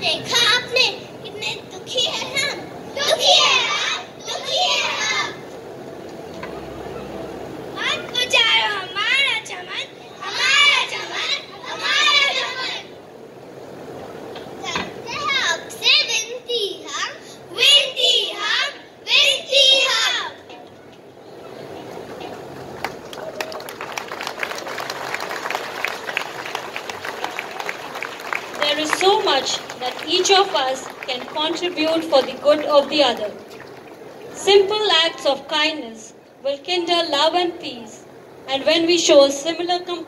देखा आपने There is so much that each of us can contribute for the good of the other. Simple acts of kindness will kindle love and peace, and when we show similar compassion,